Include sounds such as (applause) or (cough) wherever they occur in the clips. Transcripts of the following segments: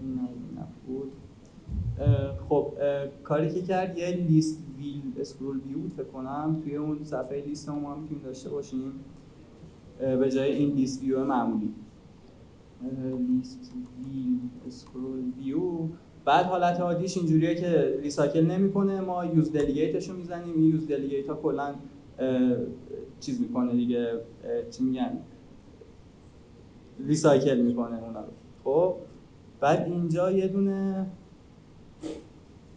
این نبود خب کاری که کرد یه list wheel scroll view فکر توی اون صفحه لیست ما می‌تونیم داشته باشیم به جای این list view معمولی. list wheel scroll view. بعد حالت عادیش اینجوریه که recycle نمی‌کنه ما use delegate ش رو می‌زنیم use delegate ها کلا چیز می‌کنه دیگه چی میگن؟ recycle می‌کنه اونا خب؟ بعد اینجا یه دونه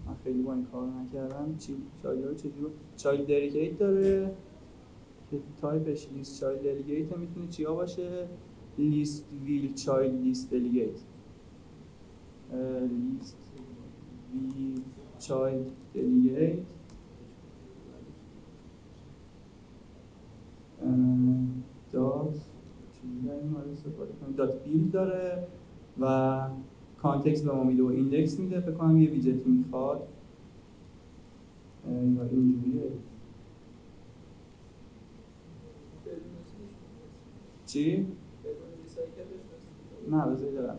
من خیلی با این کار نکردم. چی child رو چجور child delegate داره. که تایپش list child delegate می‌تونه چیا باشه؟ list wheel child list delegate list wheel child delegate دات. دات بیل داره و کانتکست به ما میده و ایندکس میده. فکر کنم یه ویجتی می‌خواد. اینجوریه. چی؟ نه بذاری دارم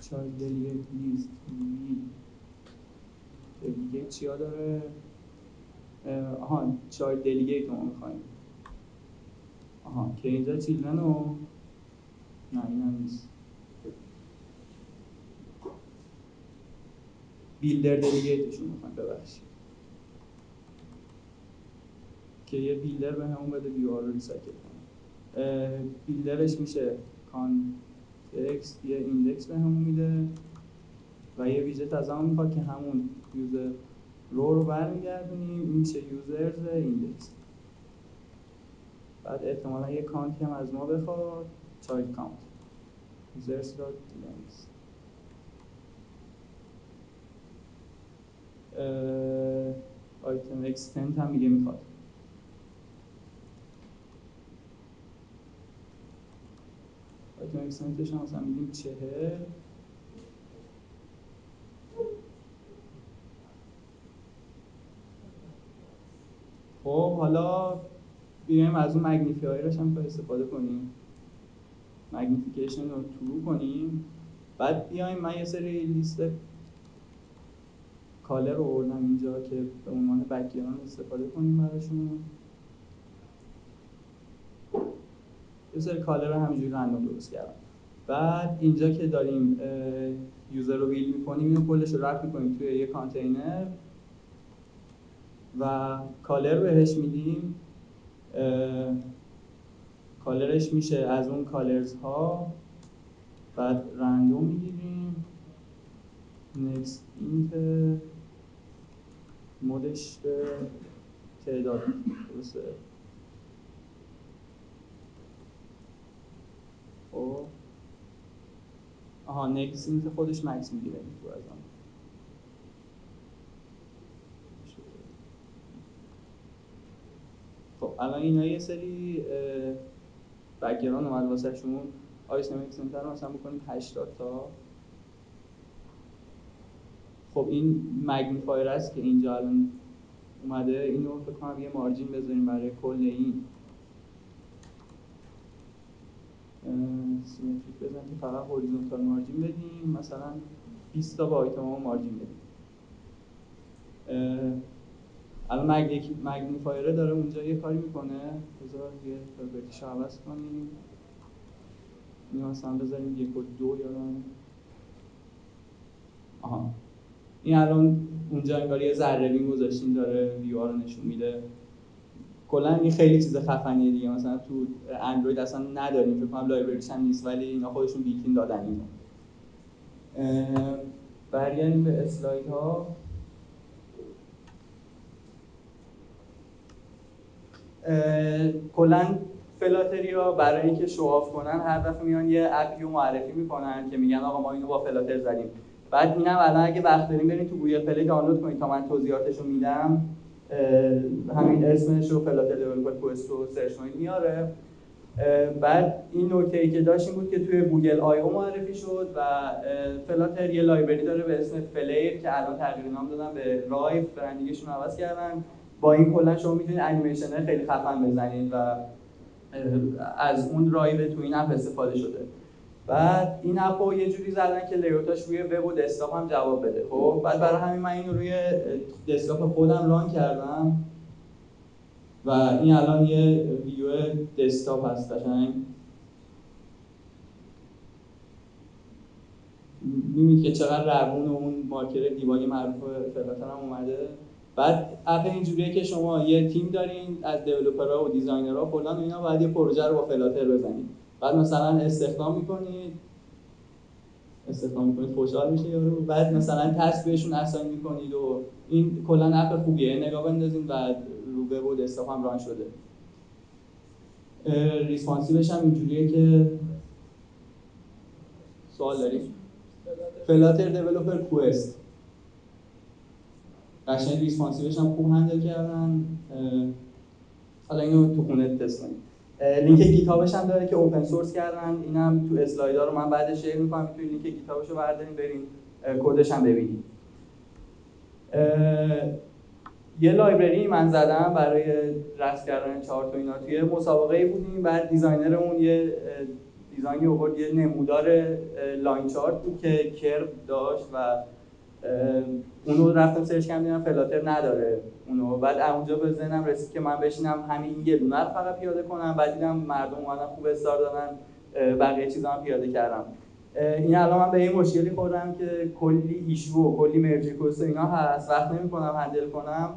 چایلد لیست دلیگیت چیا داره؟ آها چایلد دلیگیت رو می‌خوایم. آها که اینجا چیلدرن نه این هم نیست. بیلدر دلیگیتشون می‌خوایم ببخشید. که یه بیلدر به همون بده ویو رو ریسایکل کنه. بیلدرش میشه context یه index به همون میده. و یه ویژت از همون می‌خواد که همون user رو رو برمیگردونیم. این میشه users index. بعد احتمالا یه count ی هم از ما بخواد. child count. users dot item extent هم میگه می‌خواد. item extent ش هم مثلا میگیم چهل. خب حالا بیایم از اون magnifier ش هم استفاده کنیم. magnification رو true کنیم. بعد بیایم من یه سری list color رو آوردم اینجا که به عنوان background استفاده کنیم براشون. یه سری color رو همینجوری random درست کردم. بعد اینجا که داریم user رو ویل می‌کنیم اینو کلش رو wrap می‌کنیم توی یه کانتینر و color بهش میدیم. color ش میشه. از اون colors ها بعد random می‌گیریم. next int مودش به تعداد. درسته. خب. آها نکست اینت خودش مکس می‌گیره. تو از آن خب الان اینا یه سری بکگراند اومد واسه شما آیس نمیکسنتر رو مثلا بکنیم 80 تا. خب این magnifier است که اینجا الان اومده. اینو فکر کنم یه margin بذاریم برای کل این. symmetric بزنیم که فقط horizontal margin بدیم. مثلا 20 تا با item margin بدیم. الان magnifier ه داره اونجا یه کاری می‌کنه. بذار یه property ش عوض کنیم. این مثلا بذاریم یک و دو یادم آها. این الان اونجا انگار یه ذره بین گذاشتیم داره ویو رو نشون میده. کلا این خیلی چیز خفنیه دیگه. مثلا تو اندروید اصلا نداریم. فکر کنم لایبرریش هم نیست ولی اینا خودشون بیلتین دادن اینو برگردیم به اسلاید ها. کلا فلاتریا برای اینکه شواف کنن هر دفعه میان یه اپی رو معرفی می‌کنن که میگن آقا ما اینو با فلاتر زدیم. بعد اینم الان اگه وقت داریم برید تو Google Play دانلود کنید تا من توضیحاتش رو میدم همین اسمش رو Flutter Developer Quest رو search کنید میاره. بعد این نکته ای که داشتیم بود که توی Google I/O معرفی شد و Flutter یه library داره به اسم Flare که الان تغییر نام دادن به Rive branding شون عوض کردن. با این کلا شما می‌تونید انیمیشن خیلی خفن بزنید و از اون Rive تو این app استفاده شده. بعد این app رو یه جوری زدن که layout اش روی وب و دسکتاپ هم جواب بده. خب بعد برای همین من اینو روی دسکتاپ خودم run کردم و این الان یه ویدیو دسکتاپ هست قشنگ. می‌بینید که چقدر روون اون marker debug معروف Flutter هم اومده. بعد app اینجوریه که شما یه تیم دارین از developer ها و designer ها فلان و اینا باید یه پروژه رو با Flutter بزنید بعد مثلا استخدام می‌کنید. استخدام می‌کنید خوشحال میشه یارو. بعد مثلا تست بهشون assign می‌کنید و این کلا اپ خوبیه. نگاه بندازین و رو وب و دسکتاپ هم run شده. responsive ش هم اینجوریه که سوال داریم. Flutter Developer Quest قشنگ responsive ش هم خوب handle کردن حالا اینو تو خونه تست کنید لینک GitHub ش هم داره که open source کردن. اینم تو اسلایدها رو من بعد share می‌کنم. توی لینک GitHub ش رو بردارین برین کدش هم ببینید. یه library من زدم برای رسم کردن چارت و اینا. توی مسابقه بودیم. بعد designer مون یه design ی آورد. یه نمودار line chart بود که curve داشت و اونو رفتم سرچ کردم دیدم Flutter نداره اونو. بعد اونجا به ذهنم رسید که من بشینم همین یه دونه فقط پیاده کنم. بعد دیدم مردم اومدن خوب استار دادن بقیه چیزا هم پیاده کردم. این الان من به این مشکلی خوردم که کلی ایشو و کلی مرجی کوست اینا هست. وقت نمی‌کنم هندل کنم.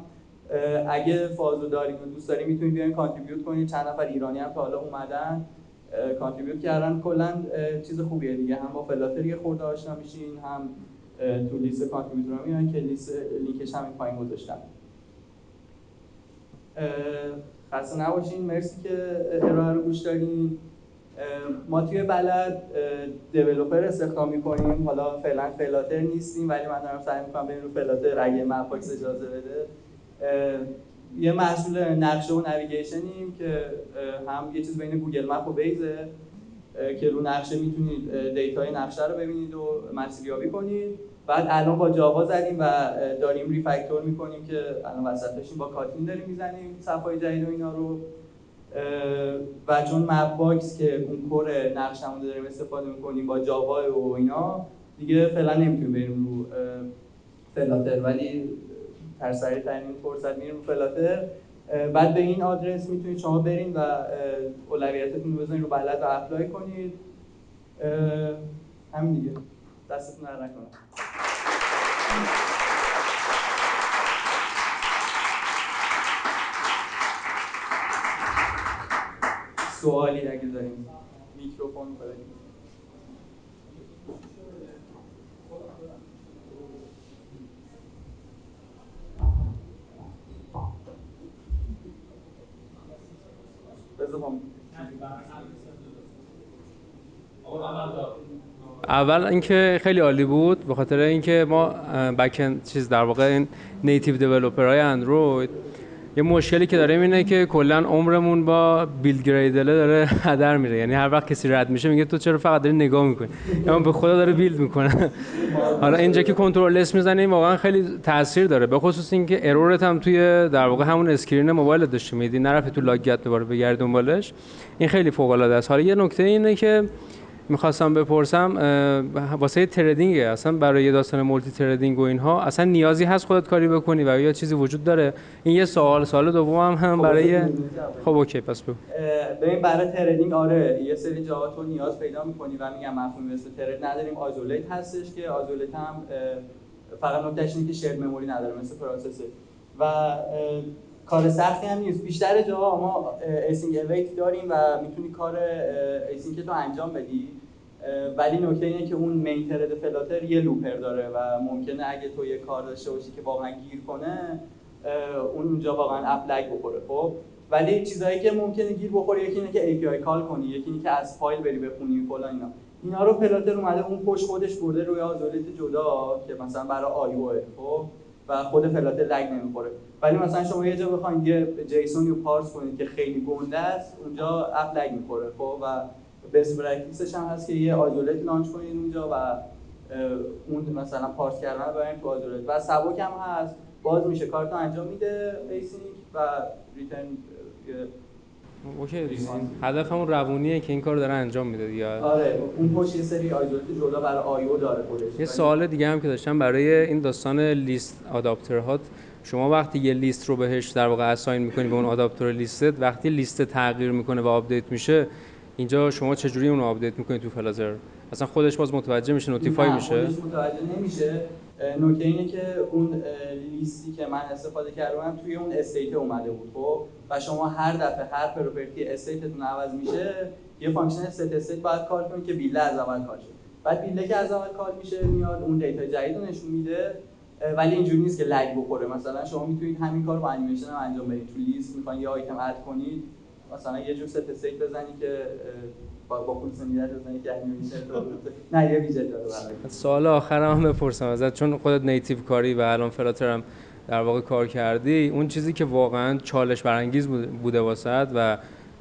اگه فازو داریم و دوست داریم می‌تونید بیاین کانتریبیوت کنید چند نفر ایرانی هم تا حالا اومدن کانتریبیوت کردن. کلا چیز خوبیه دیگه. هم با فلاتر یه خورده آشنا میشین هم تو لیست contributor ها میان که لیست لینکش هم پایین گذاشتم. خسته نباشین. مرسی که ارائه رو گوش دارین ما توی بلد developer استخدام می‌کنیم. حالا فعلا Flutter نیستیم ولی من دارم سعی می‌کنم بریم رو Flutter اگه Mapbox اجازه بده. یه محصول نقشه و navigation یم که هم یه چیز بین Google Map و Waze ه که رو نقشه می‌تونید data ی نقشه رو ببینید و مسیریابی کنید. بعد الان با Java زدیم و داریم refactor می‌کنیم که الان وسطشیم با Kotlin داریم می‌زنیم صفحه جدید و اینا رو. و چون Mapbox که اون core نقشمون داریم استفاده می‌کنیم با Java و اینا دیگه فعلا نمی‌تونیم بریم رو Flutter. ولی هر سریع ترین فرصت میریم رو Flutter. بعد به این آدرس می‌تونید شما برین و اولویتتون رو بزنید رو بلد و اپلای کنید. همین دیگه. دستتون در نکنم. سوالی اگه داریم میکروفون بدید اول اینکه خیلی عالی بود به خاطر اینکه ما یک چیز در واقع این native developer های اندروید یه مشکلی که داریم اینه که کلا عمرمون با build Gradle ه داره (laughs) هدر میره. یعنی هر وقت کسی رد میشه میگه تو چرا فقط داری نگاه می‌کنی؟ اما به خدا داره build می‌کنه. (laughs) حالا اینجا که Control S می‌زنیم واقعا خیلی تاثیر داره. به خصوص اینکه error ت هم توی در واقع همون screen موبایل داشته میدی نرفت تو log ت دوباره بگردی دنبالش. این خیلی فوق العاده است. حالا یه نکته اینه که می‌خواستم بپرسم واسه threading اصلا برای داستان multi threading و اینها اصلا نیازی هست خودت کاری بکنی و یا چیزی وجود داره؟ این یه سوال سوال دوم هم, هم خب، برای خب okay پس بگو. ببین برای threading آره یه سری جاها تو نیاز پیدا می‌کنی و میگم مفهوم مثل thread نداریم. isolate هستش که isolate هم فقط نکتهش اینه که share memory نداره مثل process ه. و کار سختی هم نیست. بیشتر جاها ما async await داریم و می‌تونی کار async تو انجام بدی. ولی نکته اینه که اون main thread Flutter یه looper داره و ممکنه اگه تو یه کار داشته باشی که واقعا گیر کنه اون اونجا واقعا اپ lag بخوره خب؟ ولی چیزایی که ممکنه گیر بخوره یکی اینه که API call کنی یکی اینه که از فایل بری بخونی فلان اینا. اینا رو Flutter اومده اون پشت خودش برده روی isolate جدا که مثلا برای IO خب؟ و خود Flutter lag نمی‌خوره. ولی مثلا شما یه جا بخواید یه JSON رو parse کنید که خیلی گنده است اونجا اپ lag می‌خوره خب؟ و best practice ش هم هست که یه isolate launch کنید اونجا و اون مثلا parse کردن رو تو isolate و سبک هم هست. باز میشه کارتو انجام میده async و return okay هدف همون روونیه که این کار داره انجام میده دیگه. آره اون پشت یه سری isolate جدا برای IO داره خودش. یه سوال دیگه هم که داشتم برای این داستان list adapter ها شما وقتی یه لیست رو بهش در واقع assign می‌کنی به اون adapter لیستت وقتی لیست تغییر می‌کنه و آپدیت میشه اینجا شما چجوری اون رو آپدیت می‌کنید تو Flutter اصلا خودش باز متوجه میشه notify میشه؟ خودش متوجه نمیشه. نکته اینه که اون لیستی که من استفاده کردم توی اون state اومده بود خب؟ و شما هر دفعه هر property state تون عوض میشه یه function setState باید call کنید که build ه از اول call شد بعد build ه که از اول call میشه میاد اون data جدید رو نشون میده ولی اینجوری نیست که lag بخوره. مثلا شما می‌تونید همین کار با انیمیشن انجام بدید. تو لیست می‌خواین یه آیتم add کنید مثلا یه جور setState بزنید که با با functionality بزنید که نه یه ویژه داره سوال آخرم هم بپرسم ازت. چون خودت native کاری و الان Flutter هم در واقع کار کردی اون چیزی که واقعا چالش برانگیز بوده واست و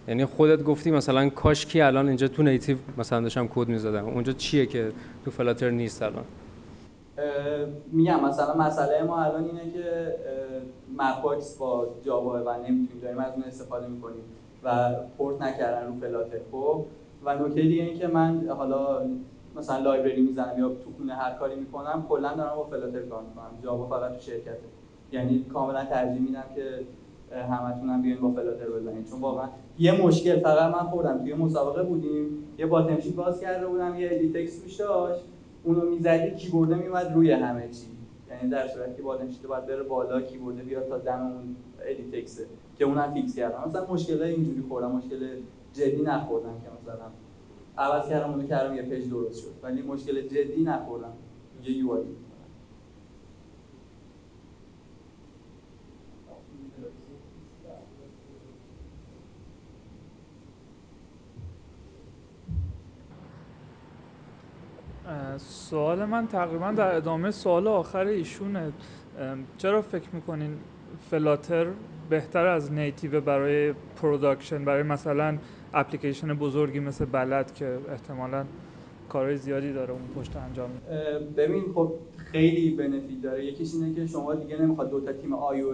یعنی خودت گفتی مثلا کاش کی الان اینجا تو native مثلا داشتم کد می‌زدم. اونجا چیه که تو Flutter نیست الان؟ میگم مثلا مسئله ما الان اینه که Mapbox با Java و نمی‌تونیم داریم از اون استفاده می‌کنیم و پورت نکردن رو Flutter. خب و نکته دیگه این که من حالا مثلا library می‌زنم یا تو خونه هر کاری می‌کنم کلا دارم با Flutter کار می‌کنم. Java فقط تو شرکته. یعنی کاملا ترجیح میدم که همتون هم بیاین با Flutter بزنید چون واقعا یه مشکل فقط من خوردم. توی مسابقه بودیم یه bottom sheet باز کرده بودم یه ادیتکس توش داشت. اونو می‌زدی کیبورده میومد روی همه چی. یعنی در صورتی که bottom sheet باید بره بالا کیبورده بیاد تا دم اون ادیتکسه که اونم fix کردم. مثلا مشکل اینجوری خوردم. مشکل جدی نخوردم که مثلا عوض کردم اونو کردم یه page درست شد. ولی مشکل جدی نخوردم. یه یو سوال من تقریبا در ادامه سوال آخر ایشونه. چرا فکر می‌کنین Flutter بهتر از native برای production برای مثلا اپلیکیشن بزرگی مثل بلد که احتمالا کارهای زیادی داره اون پشت انجام ببین خب خیلی benefit داره. یکیش اینه که شما دیگه نمی‌خواد دو تا تیم آی و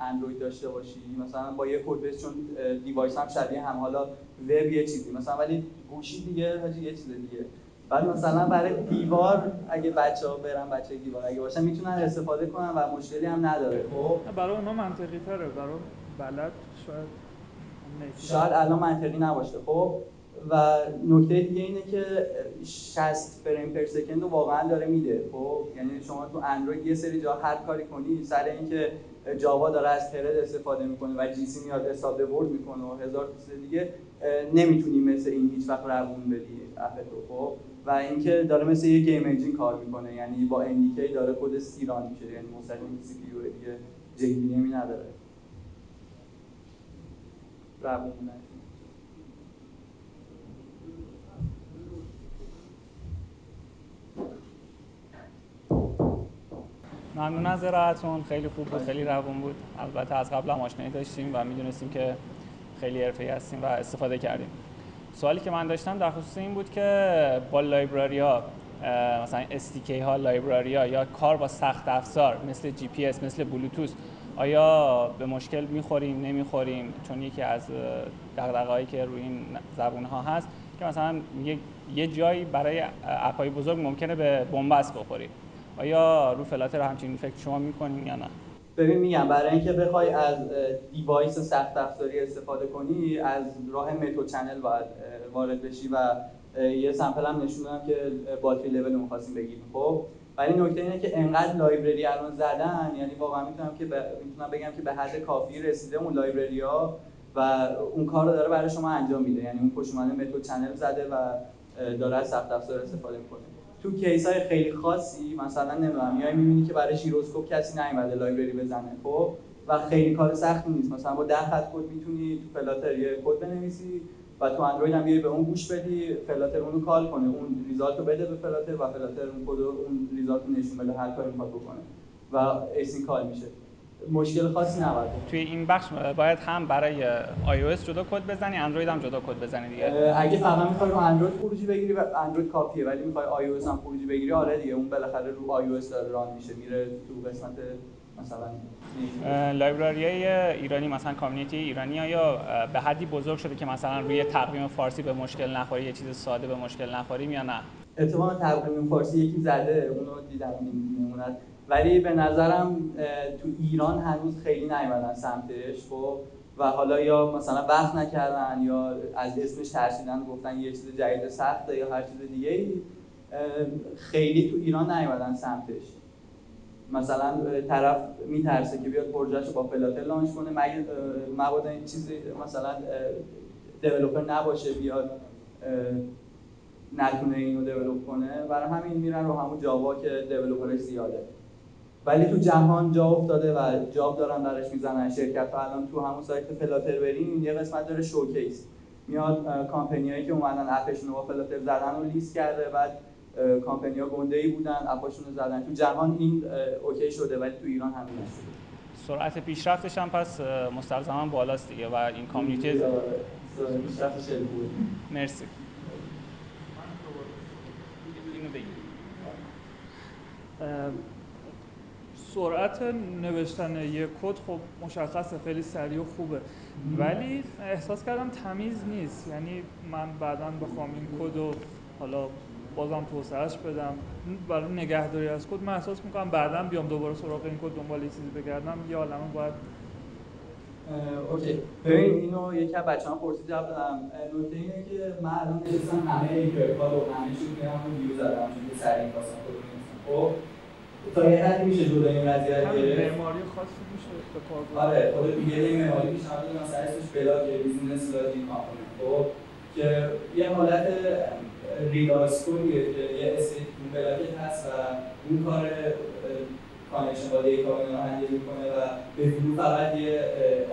اندروید داشته باشی. مثلا با یه code base چون device هم شبیه هم حالا وب یه چیزی. مثلا ولی گوشی دیگه یه چیز دیگه. بعد مثلا برای دیوار اگه بچه ها برن بچه دیوار اگه باشن می‌تونن استفاده کنن و مشکلی هم نداره. خب. برای اونا منطقی تره برای بلد شاید شاید الان منطقی نباشه. خب. و نکته دیگه اینه که 60 frame per second رو واقعا داره میده. خب. یعنی شما تو اندروید یه سری جا هر کاری کنی سر اینکه جاوا داره از thread استفاده می‌کنه و GC میاد استابل می‌کنه و هزار چیز دیگه نمی‌تونی مثل این هیچ وقت روون بدی. افتو خب. و اینکه داره مثل یه game engine کار می‌کنه. یعنی با NDK داره کد سیران میشه یعنی مستقیم CPU دیگه نمی نداره. ممنون از ارائهتون. خیلی خوب بود خیلی روون بود. البته از قبل هم آشنایی داشتیم و می‌دونستیم که خیلی حرفه‌ای هستیم و استفاده کردیم. سوالی که من داشتم در خصوص این بود که با لایبراری ها مثلا SDK ها library ها یا کار با سخت افزار مثل جی پی اس مثل بلوتوث آیا به مشکل می‌خوریم نمی‌خوریم؟ چون یکی از دغدغه‌هایی که روی این زبون ها هست که مثلا یه جایی برای اپای بزرگ ممکنه به بن‌بست بخوریم آیا رو Flutter همچین فکر شما می‌کنین یا نه؟ ببین میگم برای اینکه بخوای از device سخت افزاری استفاده کنی از راه method channel باید وارد بشی و یه sample هم نشون دادم که battery level رو می‌خواستیم بگیریم خب؟ ولی نکته اینه که انقدر library الان زدن یعنی واقعا می‌تونم که می‌تونم بگم که به حد کافی رسیده اون library ها و اون کار رو داره برای شما انجام میده. یعنی اون پشت method channel زده و داره سخت افزار استفاده می‌کنه. تو case های خیلی خاصی مثلا نمی‌دونم میای می‌بینی که برای ژیروسکوپ کسی نیومده library بزنه خب؟ و خیلی کار سختی نیست. مثلا با 10 خط کد می‌تونی تو Flutter یه کد بنویسی و تو اندروید هم بیای به اون گوش بدی Flutter اونو call کنه اون result رو بده به Flutter و Flutter اون کد اون result رو نشون بده هر کاری می‌خواد بکنه. و async call میشه. مشکل خاصی نباید توی این بخش باید هم برای iOS جدا کد بزنی اندروید هم جدا کد بزنی دیگه. اگه فقط می‌خوای رو اندروید خروجی بگیری و اندروید کافیه ولی می‌خوای iOS هم خروجی بگیری آره دیگه اون بالاخره رو iOS داره run میشه میره تو قسمت مثلا لایبراری ایرانی مثلا کامیونیتی ایرانی یا به حدی بزرگ شده که مثلا روی تقویم فارسی به مشکل نخوری یه چیز ساده به مشکل نخوریم یا نه؟ اتفاقا تقویم فارسی یکی زده اونو دیدم میموند ولی به نظرم تو ایران هنوز خیلی نیومدن سمتش خب و حالا یا مثلا وقت نکردن یا از اسمش ترسیدن گفتن یه چیز جدید سخته یا هر چیز دیگه خیلی تو ایران نیومدن سمتش مثلا طرف میترسه که بیاد پروژه‌ش با Flutter launch کنه مگه مبادا این چیزی مثلا developer نباشه بیاد نتونه اینو develop کنه؟ برای همین میرن رو همون جاوا که developer ش زیاده. ولی تو جهان جا افتاده و job دارن درش می‌زنن. شرکت ها الان تو همون سایت Flutter بریم یه قسمت داره showcase. میاد کامپنیایی که اومدن app شون رو با Flutter زدن رو لیست کرده بعد کامپنی ها گنده ای بودن اپاشون رو زدن. تو جهان این اوکی شده ولی تو ایران همین نشده سرعت پیشرفتش هم پس مستلزما بالاست دیگه و این کامیونیتی پیشرفتش مرسی. سرعت نوشتن یک کد خب مشخصه خیلی سریع و خوبه. ولی احساس کردم تمیز نیست. یعنی من بعدا بخوام این کد رو حالا بازم توسعهش بدم. برای نگهداری از کد من احساس می‌کنم بعدا بیام دوباره سراغ این کد دنبال چیزی بگردم. یه عالمه باید اوکی. ببین اینو یکی از بچه‌ها پرسید جواب دادم. نکته اینه که من الان نشستم همه call و همه چیز رو ویو زدم چون که سریع خواستم کد خب؟ تا یه حدی میشه جدا این قضیه رو گرفت. معماری خاصی میشه آره خود دیگه این معماری پیشنهاد دادم مثلا اسمش BLoC business component خب که یه حالت ریداسکوریه که یه state بلاکت هست و اون کار connection با data و اینا handle می‌کنه و به ویو فقط یه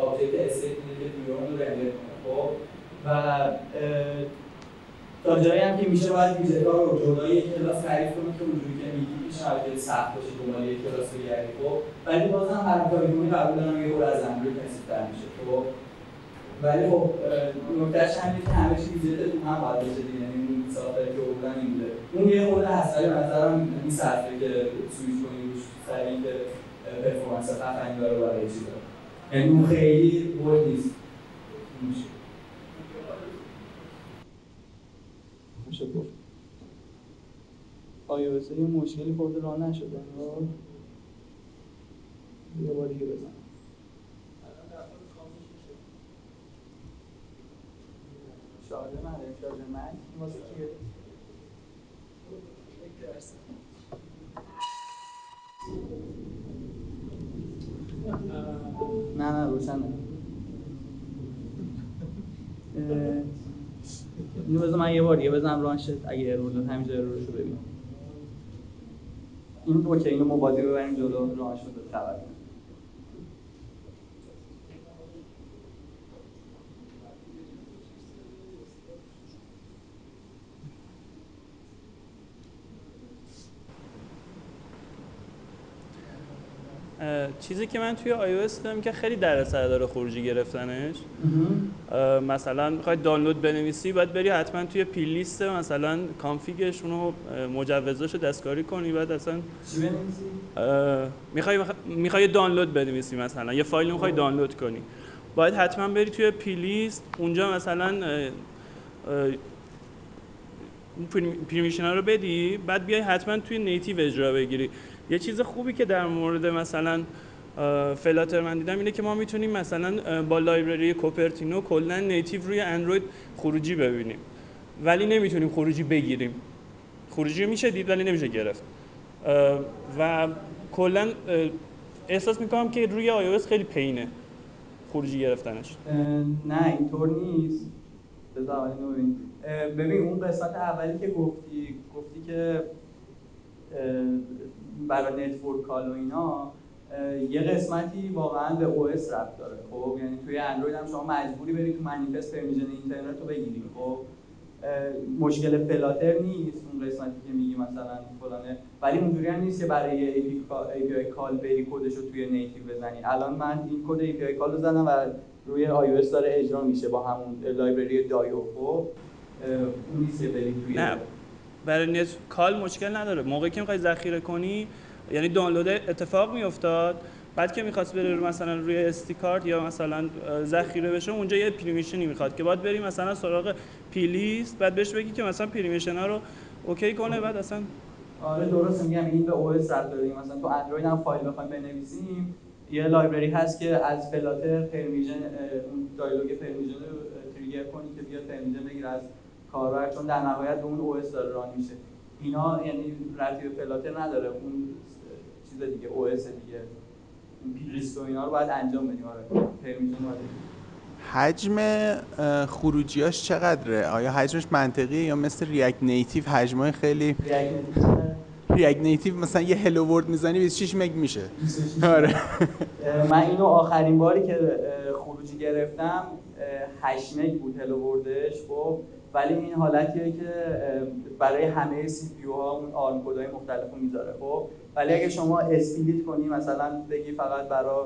object state میده که توی اون رو render کنه خب. و تا جایی هم که میشه باید ویژگاه رو جدای کلاس تعریف کنیم که اونجوری که میگی پیشنهاد خیلی سخت باشه دنبال یک کلاس بگردی خب ولی بازم هر کاری کنی قبول دارم یه از اندروید نسبت‌تر میشه. خب ولی خب نکتهش همینه که همه چیز ویژت تو هم باید بشه دیگه یعنی اون سافر که بودن این بوده. اون یه خورده هست ولی نظرم این صرفه که سویچ کنی روش سر اینکه پرفورمنس خفنی داره برای چیزا. یعنی اون خیلی بولد نیست میشه میشه گفت آیا یه مشکلی خورده راه نشده. یه بار دیگه بزن شارژ من شارژ من واسه کیه نه نه روشنه اینو بذار من یه بار دیگه بزنم ران شد اگه ارور داد همینجا ارورش رو ببینم. این اوکی اینو مبادی ببریم جلو ران شد چیزی که من توی iOS دیدم که خیلی سر داره خروجی گرفتنش. مثلا می‌خوای دانلود بنویسی باید بری حتما توی پیل لیست مثلا کانفیگش اونو مجوزاشو دستکاری کنی بعد اصلا می‌خوای می‌خوای دانلود بنویسی مثلا یه فایل می‌خوای دانلود کنی. باید حتما بری توی پیلیست اونجا مثلا پرمیشن ها رو بدی بعد بیای حتما توی نیتیو اجرا بگیری. یه چیز خوبی که در مورد مثلا فلاتر من دیدم اینه که ما می‌تونیم مثلا با لایبرری کوپرتینو کلا نیتیو روی اندروید خروجی ببینیم. ولی نمی‌تونیم خروجی بگیریم. خروجی میشه دید ولی نمیشه گرفت. و کلا احساس می‌کنم که روی iOS خیلی پینه خروجی گرفتنش. نه اینطور نیست. بذار ببین اون قسمت اولی که گفتی گفتی که برای network call و اینا یه قسمتی واقعا به OS ربط داره خب؟ یعنی توی اندروید هم شما مجبوری بری تو manifest permission اینترنت رو بگیری خب؟ مشکل Flutter نیست اون قسمتی که میگی مثلا فلانه ولی اونجوری هم نیست که برای API, call بری کدش رو توی native بزنی. الان من این کد API call رو زدم و روی iOS داره اجرا میشه با همون library Dio خب؟ اون نیست بری توی نه. برای call مشکل نداره. موقعی که می‌خوای ذخیره کنی یعنی دانلود اتفاق میافتاد. بعد که می‌خواست بره مثلا روی SD card یا مثلا ذخیره بشه اونجا یه permission ی می‌خواد که باید بریم مثلا سراغ plist بعد بهش بگی که مثلا permission ها رو OK کنه بعد اصلا آره درست میگم این به OS داره مثلا تو اندروید هم فایل بخوایم بنویسیم. یه library هست که از Flutter permission اون dialog permission رو trigger کنی که بیاد permission بگیره از کاربر چون در نهایت به اون OS داره run میشه. اینا یعنی به Flutter نداره. اون چیز دیگه OS دیگه. plist و اینا رو باید انجام بدیم آره. permission حجم خروجیاش چقدره؟ آیا حجمش منطقیه یا مثل React Native حجمای خیلی React Native مثلا یه hello world می‌زنی 26 مگ میشه. آره. من اینو آخرین باری که خروجی گرفتم 8 مگ بود hello world ش خب. ولی این حالتیه که برای همه CPU ها اون ARM کدای مختلفو می‌ذاره خب. ولی اگه شما split کنی مثلا بگی فقط برای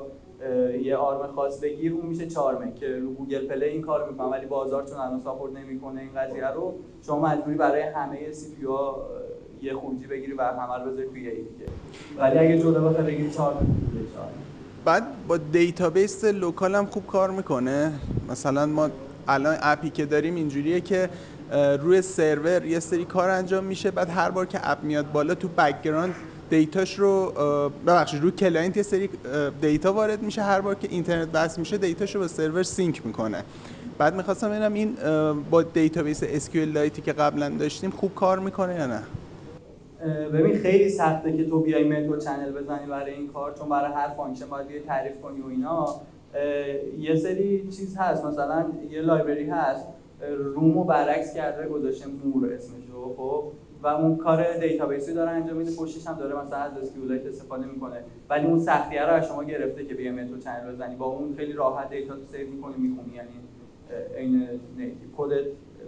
یه ARM خاص بگیر اون میشه 4 مگ که رو Google Play این کار می‌کنه ولی بازار چون الان support نمی‌کنه این قضیه رو. شما مجبوری برای همه CPU یه خروجی بگیری و همه رو بذاری توی ای دیگه ولی اگه جدا بخوای بگیری 4 مگ بعد با database local هم خوب کار می‌کنه. مثلا ما الان app ی که داریم اینجوریه که روی سرور یه سری کار انجام میشه بعد هر بار که app میاد بالا تو background data ش رو ببخشید روی client یه سری data وارد میشه. هر بار که اینترنت بس میشه data ش رو به سرور sync می‌کنه. بعد می‌خواستم ببینم این با database SQLite ی که قبلا داشتیم خوب کار می‌کنه یا نه؟ ببین خیلی سخته که تو بیای method channel بزنی برای این کار چون برای هر function باید بیای تعریف کنی و اینا. یه سری چیز هست. مثلا یه library هست. Room و برعکس کرده گذاشته Moor اسمشو خب؟ و اون کار database ی داره انجام میده. پشتش هم داره مثلا از SQLite استفاده می‌کنه. ولی اون سختیه رو از شما گرفته که بیای method channel بزنی. با اون خیلی راحت data save می‌کنی می‌خونی. یعنی عین کد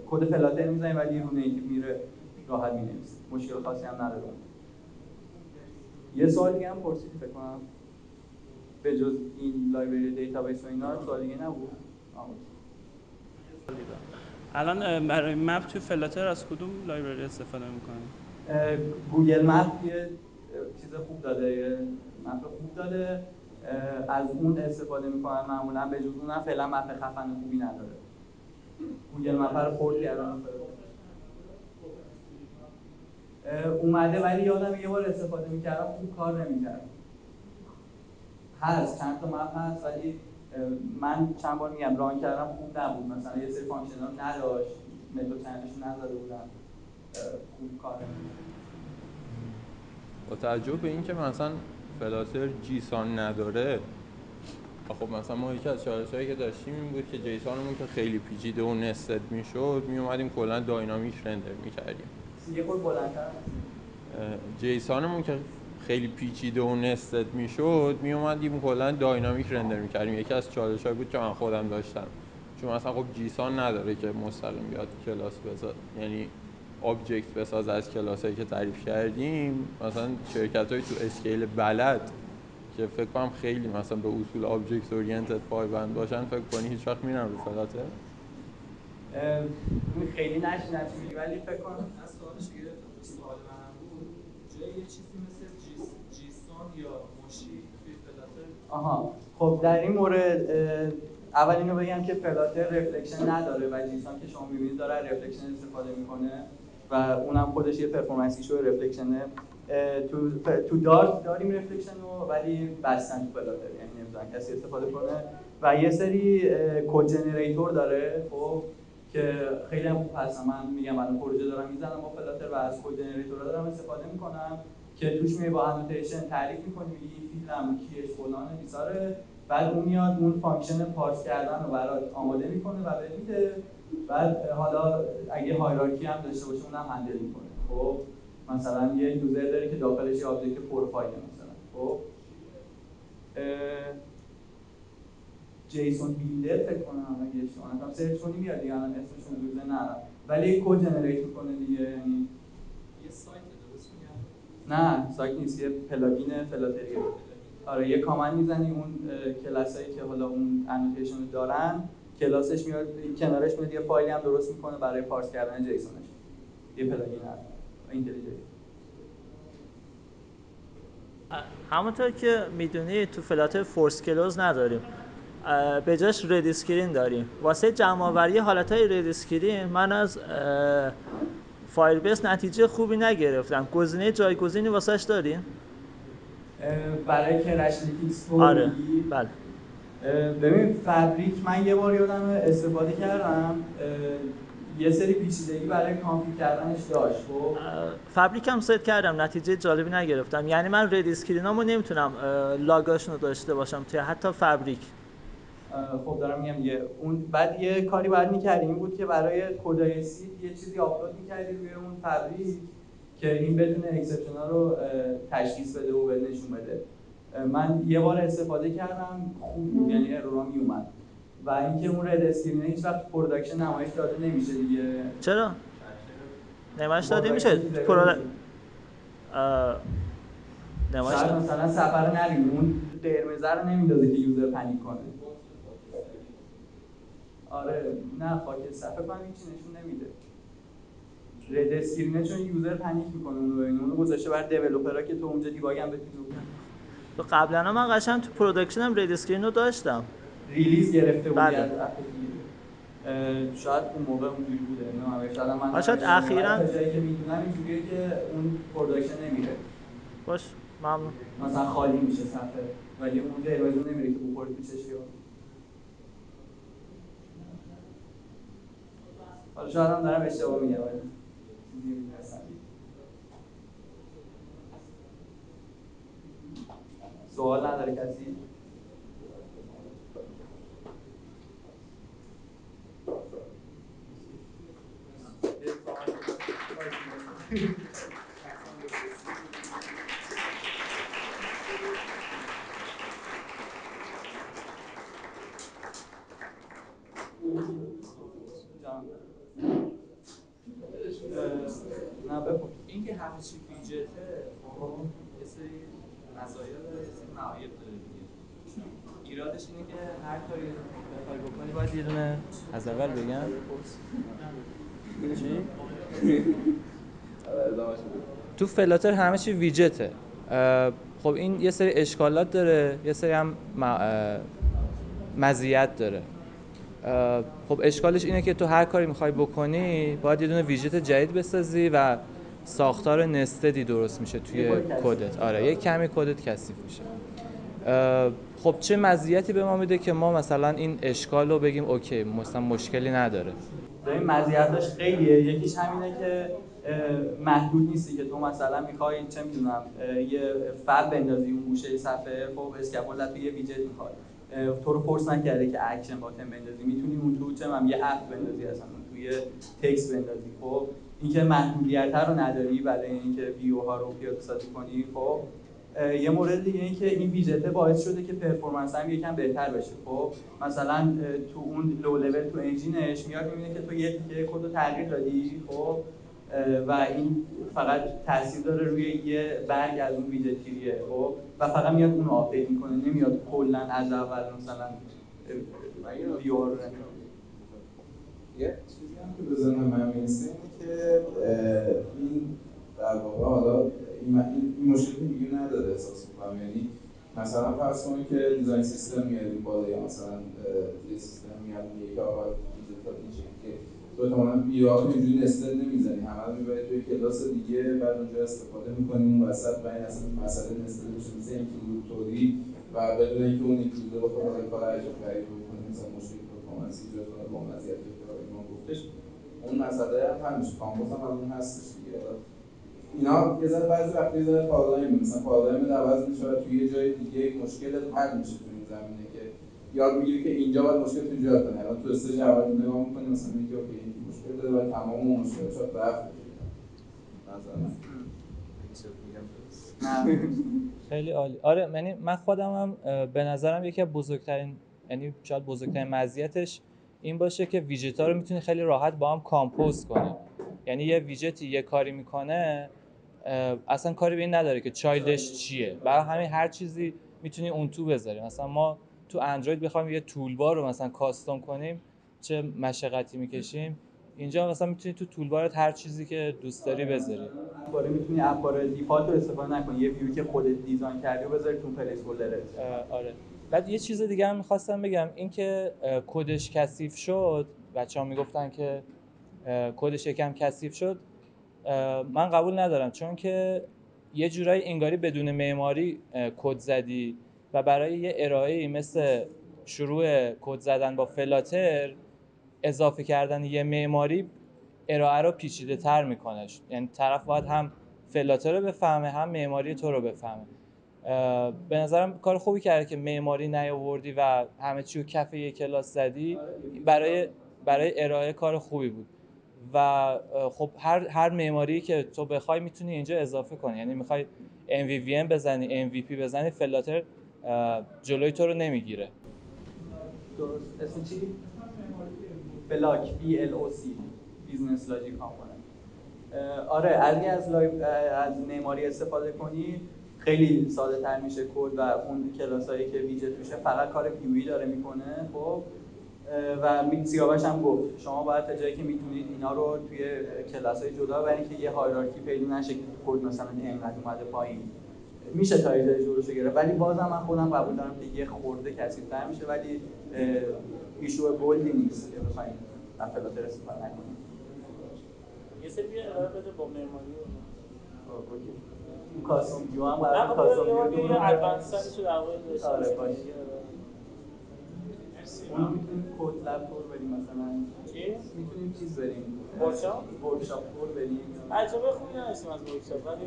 کد Flutter می‌زنی ولی رو native میره راحت می‌نویسی. مشکل خاصی هم نداره. یه سوال دیگه هم پرسیدی فکر کنم. به جز این library database و اینا سوال دیگه نبود؟ الان برای map تو Flutter از کدوم library استفاده می‌کنید Google Map یه چیز خوب داده map خوب داده از اون استفاده می‌کنن معمولا به جز اونم فعلا map خفن خوبی نداره. Google Map رو پورت کردن اومده ولی یادم یه بار استفاده می‌کردم خوب کار نمی‌کرد هست چند تا map هست ولی من چند بار میگم run کردم خوب نبود. مثلا یه سری function ها نداشت. method channel ش نزده بودم خوب کار با توجه به اینکه مثلا فلاتر جیسان نداره خب مثلا ما یکی از چالش هایی که داشتیم این بود که جیسانمون که خیلی پیچیده و نستد می‌شد می اومدیم کلا داینامیک رندر می‌کردیم. یه خود بلندتر جیسانمون که خیلی پیچیده و نستد می‌شد می اومدیم کلا داینامیک رندر می‌کردیم. یکی از چالش بود که من خودم داشتم. چون مثلا خب جیسان نداره که مستقیم بیاد کلاس بساز یعنی آبجکت بساز از کلاس هایی که تعریف کردیم. مثلا شرکت های تو اسکیل بلد که فکر کنم خیلی مثلا به اصول آبجکت اورینتد پایبند باشن فکر کنی هیچ وقت میرن رو فلاتر خیلی نشینم ولی فکر کنم از سوالش گرفتم سوال منم بود جای یه چیزی مثل آها. خب در این مورد اول اینو بگم که Flutter reflection نداره و JSON که شما می‌بینید داره reflection استفاده می‌کنه و اونم خودش یه performance issue reflection ه تو تو Dart داریم reflection رو ولی بستن تو Flutter یعنی نمی‌ذارن کسی استفاده کنه. و یه سری code generator داره خب که خیلی هم خوب هستم من میگم الان پروژه دارم می‌زنم با Flutter و از code generator دارم استفاده می‌کنم. که توش می با annotation تعریف می‌کنی میگی فیلد کیش فلان بیزاره. بعد اون میاد اون function parse کردن رو برات آماده می‌کنه و بهت میده. بعد حالا اگه hierarchy هم داشته باشه اونم handle می‌کنه. خب؟ مثلا یه user داره که داخلش یه object پروفایل مثلا. خب؟ JSON builder فکر کنم اگه اشتباه نکنم. search کنی میاد دیگه الان اسمشون رو نه ولی code generate می‌کنه دیگه یعنی یه سایت درست میگم نه سایت نیست یه plugin Flutter یه آره یه command می‌زنی اون کلاسایی که حالا اون annotation دارن کلاسش میاد کنارش میاد یه فایلی هم درست می‌کنه برای parse کردن JSON ش. یه plugin هست. intelligent همونطور که می‌دونی تو Flutter force close نداریم. به جاش red داریم. واسه جمع آوری حالت های من از Firebase نتیجه خوبی نگرفتم گزینه جایگزینی واسهش داریم برای Crashlytics آره بله. ببین Fabric من یه بار یادم استفاده کردم. یه سری پیچیدگی برای config کردنش داشت خب؟ Fabric هم ست کردم نتیجه جالبی نگرفتم. یعنی من red screen امو نمی‌تونم log اشون رو داشته باشم. توی حتی Fabric. خب دارم میگم یه اون بعد یه کاری باید می‌کردی این بود که برای کدای سید یه چیزی آپلود می‌کردی روی اون Fabric که این بتونه exception رو تشخیص بده و نشون بده. من یه بار استفاده کردم خوب بود یعنی error ا میومد و اینکه اون red screen هیچ وقت production نمایش داده نمیشه دیگه. چرا؟ نمایش داده میشه؟ prod نمایش مثلا سفر نریم اون قرمز رو نمی‌داده که user panic کنه. آره نه خاک صفحه من هیچ نشون نمیده. red screenه چون user panic می‌کنه اون رو اونو گذاشته بر developerها که تو اونجا debug هم بتونی تو قبلا من قشنگ تو production هم red screen رو داشتم. release گرفته بودی بله. شاید اون موقع اونجوری بوده نه شاید من شاید اخیراً. جایی که می‌دونم اینجوریه که اون production نمیره. باش ممنون. مثلا خالی میشه صفحه ولی اون قرمز نمیره که بخوری تو چشی حالا شاید هم دارم اشتباه میگم. سوال نداره کسی نه بپرس این که همه چی ویجته خب یه سری مزایا داره یه سری معایب داره دیگه. ایرادش اینه که هر کاری بخوای بکنی باید یه دونه از اول بگم. چی؟ تو فلاتر همه چی ویجته. خب این یه سری اشکالات داره یه سری هم مزیت داره. خب اشکالش اینه که تو هر کاری می‌خوای بکنی باید یه دونه ویژت جدید بسازی و ساختار نستدی درست میشه توی کدت. آره یه کمی کدت کثیف میشه. خب چه مزیتی به ما میده که ما مثلا این اشکال رو بگیم اوکی مثلا مشکلی نداره. این مزیتاش خیلیه. یکیش همینه که محدود نیستی که تو مثلا می‌خوای چه می‌دونم یه فب بندازی اون گوشه صفحه خب اسکپول تو یه ویجت می‌خواد. تو رو force نکرده که action button بندازی. می‌تونی اون تو چه یه app بندازی اصلا توی text بندازی خب؟ اینکه محدودیت رو نداری برای اینکه ویو ها رو پیاده سازی کنی خب یه مورد دیگه این که این ویژته باعث شده که performance هم یکم بهتر بشه. خب مثلا تو اون لو لول تو engineش میاد می‌بینه که تو یه تیکه کد رو تغییر دادی خب و این فقط تاثیر داره روی یه برگ از اون ویژتیریه خب و فقط میاد اون update می‌کنه نمیاد کلا از اول مثلا ویو رو یه چیزی هم که بزنم من که این در واقع حالا این, مشکلی دیگه نداره احساس می‌کنم یعنی مثلا فرض کنید که design system میاریم بالا یا مثلا یه سیستم میاد میگه که آقا که تو view رو اینجوری nested نمی‌زنی همه رو می‌بری توی کلاس دیگه بعد اونجا استفاده می‌کنی اون وسط و این اصلا مسئله nested میشه مثل include توری و بدون اینکه اون include رو بخواد کار عجب غریب بکنه مثلا مشکل performance ایجاد کنه با مزیتش که ما گفتش اون مسئله هم همیشه compose هم اون هستش دیگه. اینا یه ذره بعضی وقتا یه ذره paradigm مثلا paradigm عوض میشه و توی یه جای دیگه مشکل حل میشه تو این زمینه که یاد می‌گیری که اینجا باید مشکل تو اینجا کنه الان تو stage اول نگاه می‌کنی مثلا میگی okay این مشکل داره و تمام اون مشکلات رفت؟ خیلی عالی. آره یعنی من خودم هم به نظرم یکی از بزرگترین یعنی شاید بزرگترین مزیتش این باشه که ویژت ها رو می‌تونی خیلی راحت با هم کامپوز کنی. یعنی یه ویژتی یه کاری می‌کنه اصلا کاری به این نداره که چایلدش چیه. برای همین هر چیزی می‌تونی اون تو بذاری. مثلا ما تو اندروید بخوایم یه تولبار رو مثلا کاستوم کنیم چه مشقتی می‌کشیم. اینجا مثلا می‌تونی تو تولبارت هر چیزی که دوست داری بذاری. باره می‌تونی app bar default رو استفاده نکنی. یه ویو که خودت design کردی و بذاری تو placeholderت آره. بعد یه چیز دیگه هم می‌خواستم بگم اینکه کدش کثیف شد بچه ها می‌گفتن که کدش یکم کثیف شد من قبول ندارم. چون که یه جورایی انگاری بدون معماری کد زدی و برای یه ارائه مثل شروع کد زدن با فلاتر اضافه کردن یه معماری ارائه رو پیچیده تر می‌کنه. یعنی طرف باید هم فلاتر رو بفهمه هم معماری تو رو بفهمه. به نظرم کار خوبی کرده که معماری نیاوردی و همه چی رو کف یه کلاس زدی. برای برای ارائه کار خوبی بود. و خب هر هر معماری که تو بخوای می‌تونی اینجا اضافه کنی. یعنی می‌خوای MVVM بزنی MVP بزنی فلاتر جلوی تو رو نمی‌گیره. درست. اسم چی؟ BLoC. B L O C. business logic آره اگه از لایو از معماری استفاده کنی. خیلی ساده تر میشه کد و اون کلاس هایی که ویجت میشه فقط کار view داره می‌کنه خب؟ و سیاوش هم گفت شما باید تا جایی که می‌تونید اینا رو توی کلاس های جدا برای که یه hierarchy پیدا نشه که کد مثلا اینقدر اومده پایین. میشه تا ایده جورشو گرفت. ولی بازم من خودم قبول دارم که یه خورده کثیف‌تر میشه ولی issue گلدی نیست که بخوایم فلاتر استفاده نکنیم. یه سری ارائه بده با معماری okay. custom view هم قرار custom view یه advancedش رو در واقع آره باشه. اونو می‌تونیم code lab تور بریم مثلا. چی؟ می‌تونیم چیز بریم workshop؟ workshop تور بریم تجربه خوبی نداشتیم از ورکشاپ ولی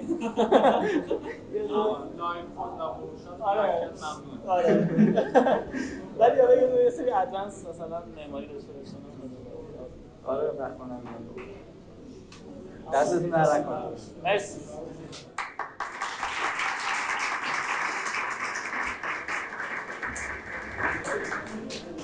لایو کد و ورکشاپ آره. ممنون. آره. ولی آره یه سری ادوانس مثلا معماری داشته باشن آره کنم دستتون در نکنه مرسی.